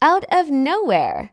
out of nowhere.